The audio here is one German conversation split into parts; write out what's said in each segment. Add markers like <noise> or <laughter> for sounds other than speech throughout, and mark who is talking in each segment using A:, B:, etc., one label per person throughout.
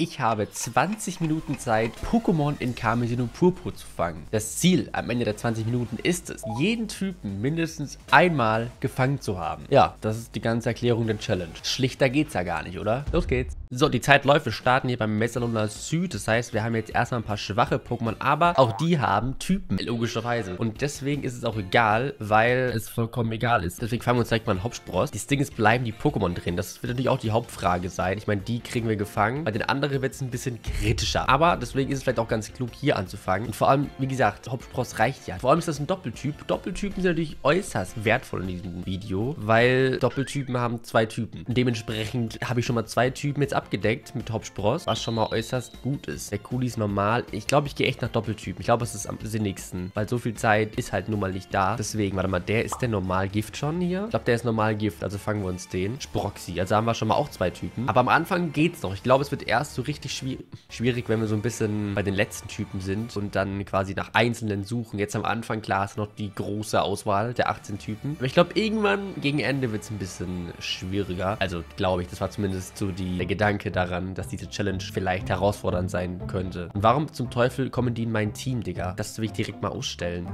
A: Ich habe 20 Minuten Zeit, Pokémon in Karmesin und Purpur zu fangen. Das Ziel am Ende der 20 Minuten ist es, jeden Typen mindestens einmal gefangen zu haben. Ja, das ist die ganze Erklärung der Challenge. Schlichter geht's ja gar nicht, oder? Los geht's. So, die Zeit läuft. Wir starten hier beim Messaluna Süd. Das heißt, wir haben jetzt erstmal ein paar schwache Pokémon, aber auch die haben Typen, logischerweise. Und deswegen ist es auch egal, weil es vollkommen egal ist. Deswegen fangen wir uns direkt mal einen Hauptspross. Das Ding ist, bleiben die Pokémon drin? Das wird natürlich auch die Hauptfrage sein. Ich meine, die kriegen wir gefangen. Bei den anderen wird es ein bisschen kritischer. Aber deswegen ist es vielleicht auch ganz klug, hier anzufangen. Und vor allem, wie gesagt, Hauptspross reicht ja. Vor allem ist das ein Doppeltyp. Doppeltypen sind natürlich äußerst wertvoll in diesem Video, weil Doppeltypen haben zwei Typen. Dementsprechend habe ich schon mal zwei Typen jetzt abgedeckt mit Hauptspross, was schon mal äußerst gut ist. Der Kuli ist normal. Ich glaube, ich gehe echt nach Doppeltypen. Ich glaube, es ist am sinnigsten, weil so viel Zeit ist halt nun mal nicht da. Deswegen, warte mal, der ist der Normalgift schon hier? Ich glaube, der ist Normalgift, also fangen wir uns den. Sproxy, also haben wir schon mal auch zwei Typen. Aber am Anfang geht's noch. Ich glaube, es wird erst so richtig schwierig, schwierig, wenn wir so ein bisschen bei den letzten Typen sind und dann quasi nach einzelnen suchen. Jetzt am Anfang, klar, ist noch die große Auswahl der 18 Typen. Aber ich glaube, irgendwann gegen Ende wird es ein bisschen schwieriger. Also, glaube ich, das war zumindest so die, der Gedanke daran, dass diese Challenge vielleicht herausfordernd sein könnte. Und warum zum Teufel kommen die in mein Team, Digga? Das will ich direkt mal ausstellen.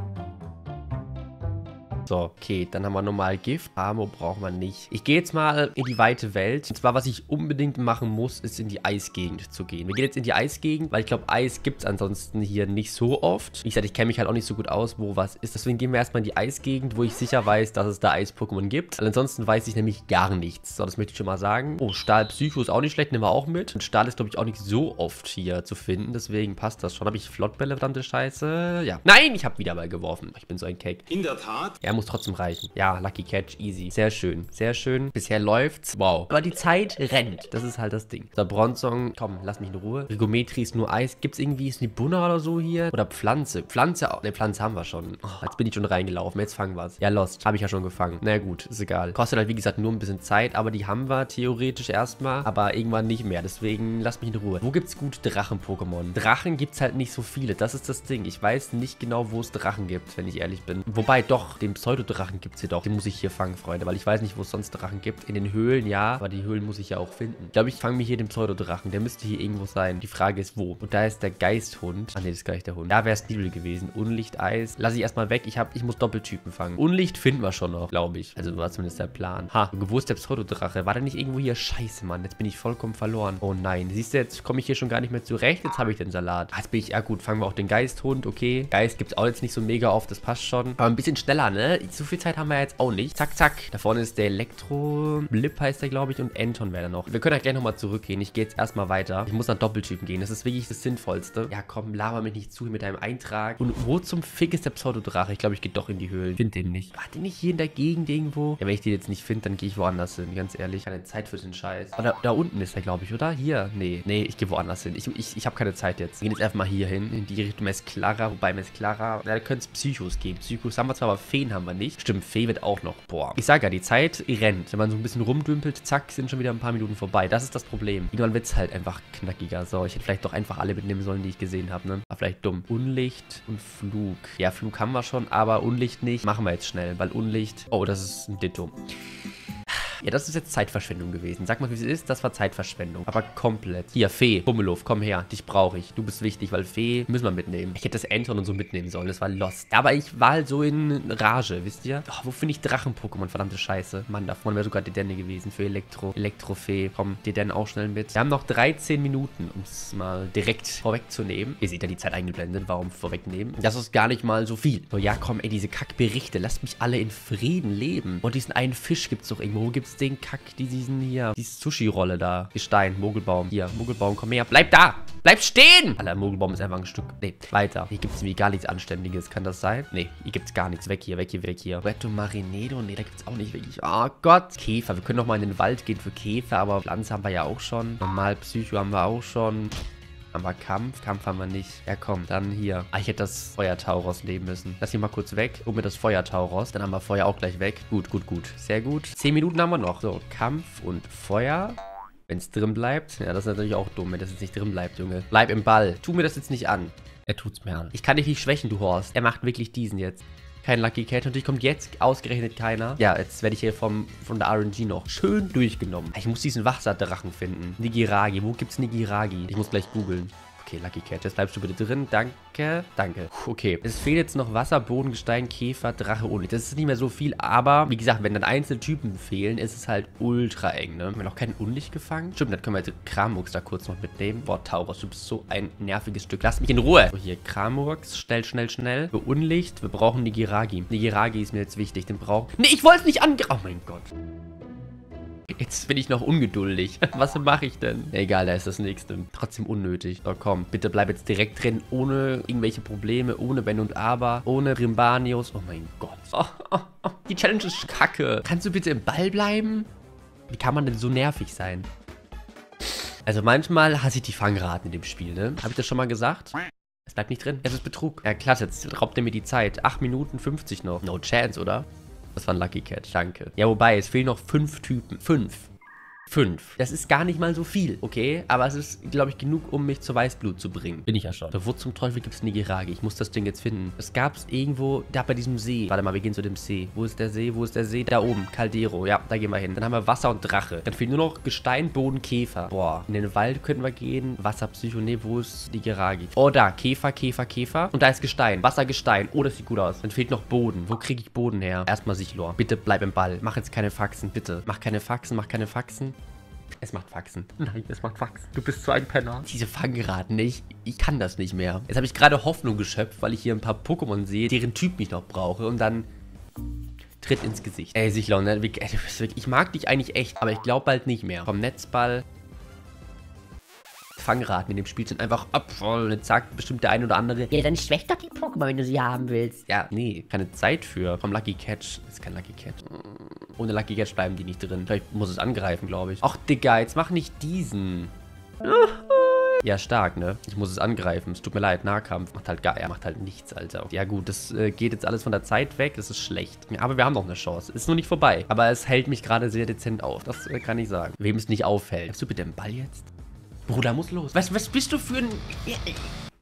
A: So, okay, dann haben wir nochmal Gift. Armo brauchen wir nicht. Ich gehe jetzt mal in die weite Welt. Und zwar, was ich unbedingt machen muss, ist in die Eisgegend zu gehen. Wir gehen jetzt in die Eisgegend, weil ich glaube, Eis gibt es ansonsten hier nicht so oft. Wie gesagt, ich kenne mich halt auch nicht so gut aus, wo was ist. Deswegen gehen wir erstmal in die Eisgegend, wo ich sicher weiß, dass es da Eis-Pokémon gibt. Weil ansonsten weiß ich nämlich gar nichts. So, das möchte ich schon mal sagen. Oh, Stahl Psycho ist auch nicht schlecht, nehmen wir auch mit. Und Stahl ist, glaube ich, auch nicht so oft hier zu finden. Deswegen passt das schon. Habe ich Flottbälle, verdammte Scheiße? Ja. Nein, ich habe wieder mal geworfen. Ich bin so ein Cake.
B: In der Tat.
A: Ja, muss trotzdem reichen. Ja, Lucky Catch, easy. Sehr schön, sehr schön. Bisher läuft's. Wow. Aber die Zeit rennt. Das ist halt das Ding. Der Bronzong, komm, lass mich in Ruhe. Rigometri ist nur Eis. Gibt's irgendwie ist Nibuna oder so hier? Oder Pflanze? Pflanze, ne, Pflanze haben wir schon. Oh, jetzt bin ich schon reingelaufen. Jetzt fangen wir's. Ja, Lost. Habe ich ja schon gefangen. Na gut, ist egal. Kostet halt, wie gesagt, nur ein bisschen Zeit, aber die haben wir theoretisch erstmal. Aber irgendwann nicht mehr. Deswegen lass mich in Ruhe. Wo gibt's gut Drachen-Pokémon? Drachen gibt's halt nicht so viele. Das ist das Ding. Ich weiß nicht genau, wo es Drachen gibt, wenn ich ehrlich bin. Wobei, doch, den Pseudodrachen gibt's hier doch. Den muss ich hier fangen, Freunde, weil ich weiß nicht, wo es sonst Drachen gibt. In den Höhlen, ja, aber die Höhlen muss ich ja auch finden. Ich glaube, ich fange mir hier den Pseudodrachen. Der müsste hier irgendwo sein. Die Frage ist, wo? Und da ist der Geisthund. Ah, ne, das ist gar nicht der Hund. Da wäre es Nibel gewesen. Unlichteis. Lass ich erstmal weg. Ich, hab, ich muss Doppeltypen fangen. Unlicht finden wir schon noch, glaube ich. Also war zumindest der Plan. Ha, wo ist der Pseudodrache? War der nicht irgendwo hier? Scheiße, Mann. Jetzt bin ich vollkommen verloren. Oh nein. Siehst du, jetzt komme ich hier schon gar nicht mehr zurecht. Jetzt habe ich den Salat. Ah, jetzt bin ich, ja gut, fangen wir auch den Geisthund. Okay. Geist gibt es auch jetzt nicht so mega oft. Das passt schon. Aber ein bisschen schneller, ne? So viel Zeit haben wir jetzt auch nicht. Zack, zack. Da vorne ist der Elektro. Blip heißt der, glaube ich. Und Anton wäre da noch. Wir können ja gleich nochmal zurückgehen. Ich gehe jetzt erstmal weiter. Ich muss nach Doppeltypen gehen. Das ist wirklich das Sinnvollste. Ja, komm, laber mich nicht zu mit deinem Eintrag. Und wo zum Fick ist der Pseudodrache? Ich glaube, ich gehe doch in die Höhlen. Find den nicht. War den nicht hier in der Gegend irgendwo? Ja, wenn ich den jetzt nicht finde, dann gehe ich woanders hin. Ganz ehrlich. Keine Zeit für den Scheiß. Oh, da, da unten ist er, glaube ich, oder? Hier? Nee. Nee, ich gehe woanders hin. Ich, ich, ich habe keine Zeit jetzt. Wir gehen jetzt einfach mal hier hin. In die Richtung Mesclara. Wobei Mesclara. Ja, da könnte es Psychos geben. Psychos haben wir zwar, aber Feen haben wir nicht. Stimmt, Fee wird auch noch. Boah. Ich sage ja, die Zeit rennt. Wenn man so ein bisschen rumdümpelt, zack, sind schon wieder ein paar Minuten vorbei. Das ist das Problem. Irgendwann wird es halt einfach knackiger. So, ich hätte vielleicht doch einfach alle mitnehmen sollen, die ich gesehen habe, ne? Aber vielleicht dumm. Unlicht und Flug. Ja, Flug haben wir schon, aber Unlicht nicht. Machen wir jetzt schnell, weil Unlicht... Oh, das ist ein Ditto. Ja, das ist jetzt Zeitverschwendung gewesen. Sag mal, wie es ist. Das war Zeitverschwendung. Aber komplett. Hier, Fee. Bummeluff, komm her. Dich brauche ich. Du bist wichtig, weil Fee müssen wir mitnehmen. Ich hätte das Anton und so mitnehmen sollen. Das war lost. Aber ich war halt so in Rage, wisst ihr? Oh, wo finde ich Drachen-Pokémon? Verdammte Scheiße. Mann, davon wäre sogar Dedenne gewesen für Elektro. Elektrofee. Komm, Dedenne auch schnell mit. Wir haben noch 13 Minuten, um es mal direkt vorwegzunehmen. Ihr seht ja die Zeit eingeblendet. Warum vorwegnehmen? Das ist gar nicht mal so viel. So, ja, komm, ey, diese Kackberichte. Lasst mich alle in Frieden leben. Und diesen einen Fisch gibt es doch irgendwo. Wo gibt den Kack, die diesen hier, die Sushi-Rolle da. Gestein, Mogelbaum. Hier, Mogelbaum, komm her. Bleib da! Bleib stehen! Alter, Mogelbaum ist einfach ein Stück. Nee, weiter. Hier gibt es irgendwie gar nichts Anständiges. Kann das sein? Nee, hier gibt es gar nichts. Weg hier, weg hier, weg hier. Puerto Marinedo? Nee, da gibt es auch nicht wirklich. Oh Gott. Käfer. Wir können noch mal in den Wald gehen für Käfer, aber Pflanze haben wir ja auch schon. Normal Psycho haben wir auch schon. Haben wir Kampf? Kampf haben wir nicht. Ja, komm, dann hier. Ah, ich hätte das Feuertauros nehmen müssen. Lass ihn mal kurz weg. Hol mir das Feuertauros. Dann haben wir Feuer auch gleich weg. Gut, gut, gut. Sehr gut. Zehn Minuten haben wir noch. So, Kampf und Feuer. Wenn es drin bleibt. Ja, das ist natürlich auch dumm, wenn das jetzt nicht drin bleibt, Junge. Bleib im Ball. Tu mir das jetzt nicht an. Er tut's mir an. Ich kann dich nicht schwächen, du Horst. Er macht wirklich diesen jetzt. Kein Lucky Cat. Natürlich kommt jetzt ausgerechnet keiner. Ja, jetzt werde ich hier vom, von der RNG noch schön durchgenommen. Ich muss diesen Wasserdrachen finden. Nigiragi. Wo gibt's Nigiragi? Ich muss gleich googeln. Okay, Lucky Cat, jetzt bleibst du bitte drin. Danke, danke. Okay, es fehlt jetzt noch Wasser, Boden, Gestein, Käfer, Drache, Unlicht. Das ist nicht mehr so viel, aber wie gesagt, wenn dann einzelne Typen fehlen, ist es halt ultra eng, ne? Haben wir noch kein Unlicht gefangen? Stimmt, dann können wir jetzt Kramux da kurz noch mitnehmen. Boah, Tauros, du bist so ein nerviges Stück. Lass mich in Ruhe. So, hier, Kramux, schnell, schnell, schnell. Für Unlicht, wir brauchen Nigiragi. Nigiragi ist mir jetzt wichtig, den brauchen... Nee, ich wollte es nicht angreifen. Oh mein Gott. Jetzt bin ich noch ungeduldig. <laughs> Was mache ich denn? Egal, da ist das nächste. Trotzdem unnötig. So, komm. Bitte bleib jetzt direkt drin. Ohne irgendwelche Probleme. Ohne Wenn und Aber. Ohne Rimbanius. Oh mein Gott. Oh, oh, oh. Die Challenge ist kacke. Kannst du bitte im Ball bleiben? Wie kann man denn so nervig sein? Also manchmal hasse ich die Fangraten in dem Spiel, ne? Habe ich das schon mal gesagt? Es bleibt nicht drin. Es ist Betrug. Ja, klasse. Jetzt raubt er mir die Zeit. 8 Minuten 50 noch. No chance, oder? Das war ein Lucky Cat, danke. Ja, wobei, es fehlen noch fünf Typen. Fünf. 5. Das ist gar nicht mal so viel, okay? Aber es ist, glaube ich, genug, um mich zur Weißblut zu bringen. Bin ich ja schon. wo zum Teufel gibt es Nigiragi? Ich muss das Ding jetzt finden. Es gab es irgendwo, da bei diesem See. Warte mal, wir gehen zu dem See. Wo ist der See? Wo ist der See? Da oben. Caldero. Ja, da gehen wir hin. Dann haben wir Wasser und Drache. Dann fehlen nur noch Gestein, Boden, Käfer. Boah. In den Wald könnten wir gehen. Wasserpsycho. Nee, wo ist Nigiragi? Oh, da. Käfer, Käfer, Käfer. Und da ist Gestein. Wasser, Gestein. Oh, das sieht gut aus. Dann fehlt noch Boden. Wo kriege ich Boden her? Erstmal Sichlor. Bitte bleib im Ball. Mach jetzt keine Faxen, bitte. Mach keine Faxen, mach keine Faxen. Es macht Faxen. Nein, es macht Faxen. Du bist so ein Penner. Diese Fangraten, ich, ich kann das nicht mehr. Jetzt habe ich gerade Hoffnung geschöpft, weil ich hier ein paar Pokémon sehe, deren Typ ich noch brauche. Und dann tritt ins Gesicht. Ey, Sichlon, ne? ich mag dich eigentlich echt, aber ich glaube bald nicht mehr. Vom Netzball Fangraten in dem Spiel sind einfach abvoll. Und jetzt sagt bestimmt der eine oder andere, ja, dann schwächt doch die Pokémon, wenn du sie haben willst. Ja, nee, keine Zeit für. Vom Lucky Catch. Das ist kein Lucky Catch. Ohne Lucky Catch bleiben die nicht drin. Vielleicht muss es angreifen, glaube ich. Ach, Digga, jetzt mach nicht diesen. Ja, stark, ne? Ich muss es angreifen. Es tut mir leid, Nahkampf macht halt gar, er macht halt nichts, Alter. Ja gut, das äh, geht jetzt alles von der Zeit weg. Das ist schlecht. Aber wir haben noch eine Chance. Ist nur nicht vorbei. Aber es hält mich gerade sehr dezent auf. Das äh, kann ich sagen. Wem es nicht auffällt. Hast du bitte den Ball jetzt? Bruder, muss los. Was, was bist du für ein...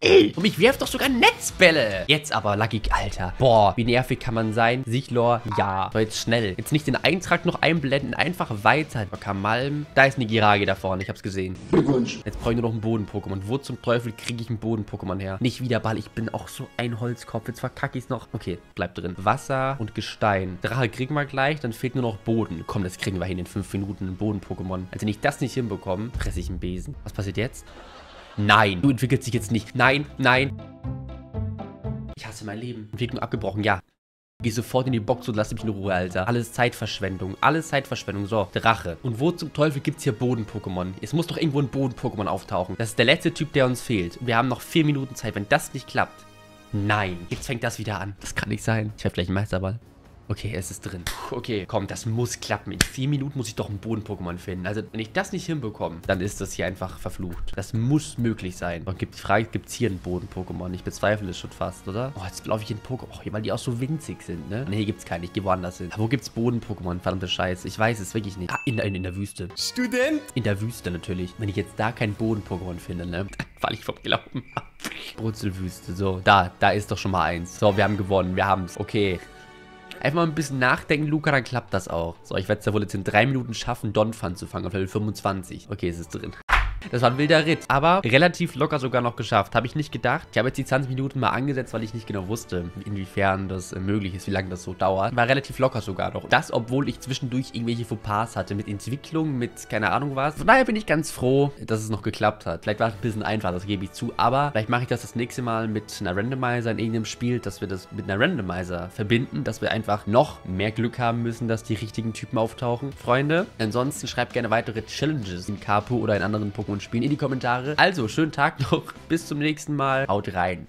A: Und ich werf doch sogar Netzbälle. Jetzt aber, Lucky, Alter. Boah, wie nervig kann man sein? Sichlor, ja. So, jetzt schnell. Jetzt nicht den Eintrag noch einblenden, einfach weiter. Kamalm. Da ist Nigiragi da vorne, ich hab's gesehen. Glückwunsch. Jetzt brauche ich nur noch einen Boden-Pokémon. Wo zum Teufel kriege ich einen Boden-Pokémon her? Nicht wieder Ball, ich bin auch so ein Holzkopf. Jetzt verkacke ich's noch. Okay, bleib drin. Wasser und Gestein. Drache kriegen wir gleich, dann fehlt nur noch Boden. Komm, das kriegen wir hin in fünf Minuten, einen Boden-Pokémon. Also wenn ich das nicht hinbekomme, presse ich einen Besen. Was passiert jetzt? Nein, du entwickelst dich jetzt nicht. Nein, nein. Ich hasse mein Leben. Entwicklung abgebrochen, ja. Geh sofort in die Box und lass mich in Ruhe, Alter. Alles Zeitverschwendung. Alles Zeitverschwendung. So, Drache. Und wo zum Teufel gibt es hier Boden-Pokémon? Es muss doch irgendwo ein Boden-Pokémon auftauchen. Das ist der letzte Typ, der uns fehlt. Wir haben noch vier Minuten Zeit. Wenn das nicht klappt. Nein. Jetzt fängt das wieder an. Das kann nicht sein. Ich habe gleich einen Meisterball. Okay, es ist drin. Puh, okay, komm, das muss klappen. In vier Minuten muss ich doch einen Boden-Pokémon finden. Also, wenn ich das nicht hinbekomme, dann ist das hier einfach verflucht. Das muss möglich sein. Und gibt die Frage, gibt es hier einen Boden-Pokémon? Ich bezweifle es schon fast, oder? Oh, jetzt laufe ich in Pokémon. Oh, weil die auch so winzig sind, ne? Ne, hier gibt es keinen. Ich gehe woanders hin. Aber wo gibt es Boden-Pokémon? Verdammte Scheiße. Ich weiß es wirklich nicht. Ah, in, in, in der Wüste. Student? In der Wüste natürlich. Wenn ich jetzt da keinen Boden-Pokémon finde, ne? <laughs> Falle ich vom Glauben ab. Brutzelwüste. So, da, da ist doch schon mal eins. So, wir haben gewonnen. Wir haben es. Okay. Einfach mal ein bisschen nachdenken, Luca, dann klappt das auch. So, ich werde es ja wohl jetzt in drei Minuten schaffen, Donphan zu fangen auf Level 25. Okay, es ist drin. Das war ein wilder Ritt, aber relativ locker sogar noch geschafft. Habe ich nicht gedacht. Ich habe jetzt die 20 Minuten mal angesetzt, weil ich nicht genau wusste, inwiefern das äh, möglich ist, wie lange das so dauert. War relativ locker sogar noch. Das, obwohl ich zwischendurch irgendwelche Fauxpas hatte mit Entwicklung, mit keine Ahnung was. Von daher bin ich ganz froh, dass es noch geklappt hat. Vielleicht war es ein bisschen einfach, das gebe ich zu. Aber vielleicht mache ich das das nächste Mal mit einer Randomizer in irgendeinem Spiel, dass wir das mit einer Randomizer verbinden, dass wir einfach noch mehr Glück haben müssen, dass die richtigen Typen auftauchen. Freunde, ansonsten schreibt gerne weitere Challenges in Kapu oder in anderen Pokémon Pokémon spielen in die Kommentare. Also, schönen Tag noch. Bis zum nächsten Mal. Haut rein.